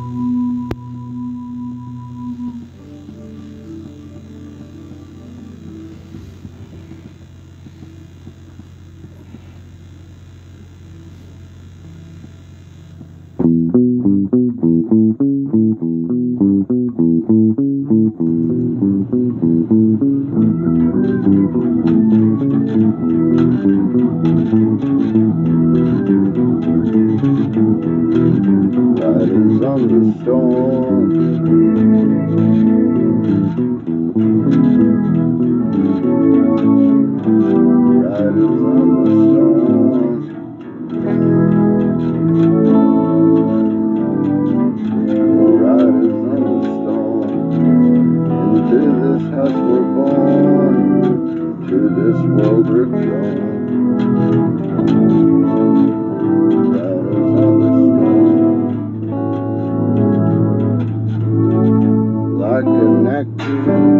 Riders on this world we're thrown. Storm. Like an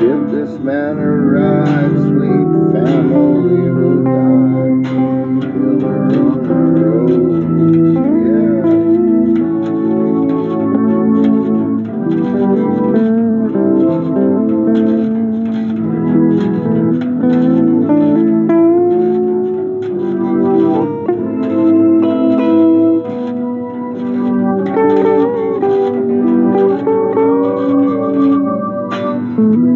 If this man arrives, sweet family will die. Killer on the road, yeah.